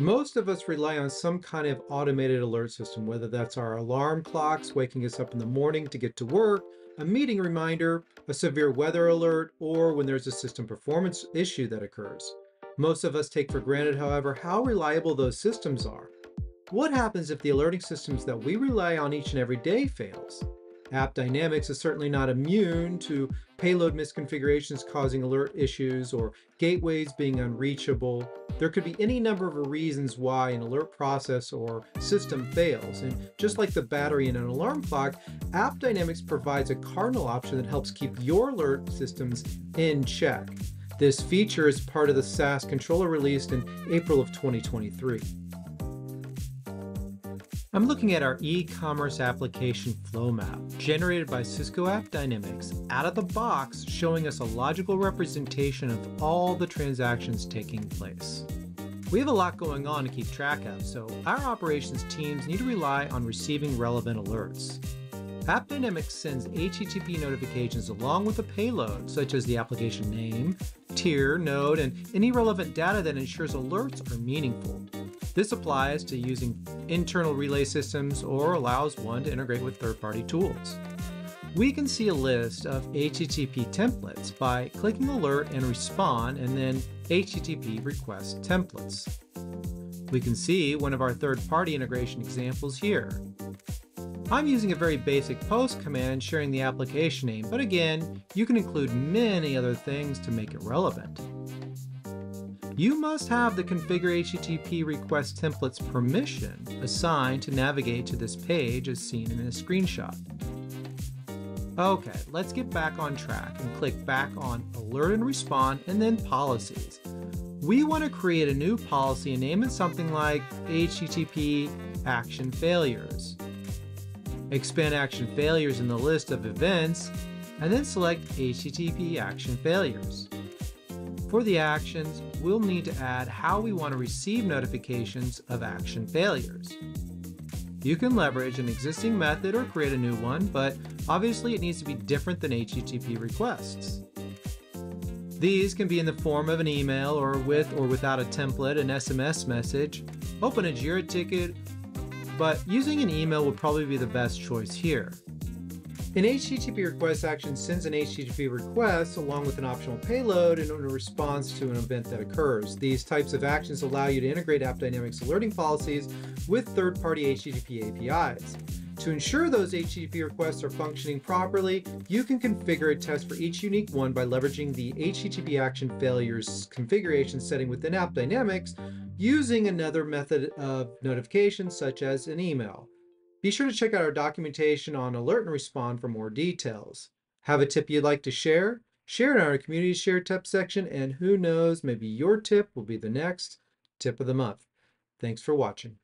Most of us rely on some kind of automated alert system, whether that's our alarm clocks waking us up in the morning to get to work, a meeting reminder, a severe weather alert, or when there's a system performance issue that occurs. Most of us take for granted, however, how reliable those systems are. What happens if the alerting systems that we rely on each and every day fails? AppDynamics is certainly not immune to payload misconfigurations causing alert issues or gateways being unreachable. There could be any number of reasons why an alert process or system fails. And just like the battery in an alarm clock, AppDynamics provides a cardinal option that helps keep your alert systems in check. This feature is part of the SaaS controller released in April of 2023. I'm looking at our e-commerce application flow map generated by Cisco AppDynamics out of the box showing us a logical representation of all the transactions taking place. We have a lot going on to keep track of, so our operations teams need to rely on receiving relevant alerts. AppDynamics sends HTTP notifications along with a payload, such as the application name, tier, node, and any relevant data that ensures alerts are meaningful. This applies to using internal relay systems or allows one to integrate with third-party tools. We can see a list of HTTP templates by clicking Alert and Respond and then HTTP Request Templates. We can see one of our third-party integration examples here. I'm using a very basic post command sharing the application name, but again, you can include many other things to make it relevant. You must have the Configure HTTP Request Templates permission assigned to navigate to this page as seen in this screenshot. Okay, let's get back on track and click back on Alert and Respond and then Policies. We want to create a new policy and name it something like HTTP Action Failures. Expand Action Failures in the list of events and then select HTTP Action Failures. For the actions, we'll need to add how we want to receive notifications of action failures. You can leverage an existing method or create a new one, but obviously it needs to be different than HTTP requests. These can be in the form of an email or with or without a template, an SMS message, open a JIRA ticket, but using an email would probably be the best choice here. An HTTP request action sends an HTTP request along with an optional payload in response to an event that occurs. These types of actions allow you to integrate AppDynamics alerting policies with third-party HTTP APIs. To ensure those HTTP requests are functioning properly, you can configure a test for each unique one by leveraging the HTTP action failures configuration setting within AppDynamics using another method of notification such as an email. Be sure to check out our documentation on Alert and Respond for more details. Have a tip you'd like to share? Share it in our community share tip section, and who knows, maybe your tip will be the next tip of the month. Thanks for watching.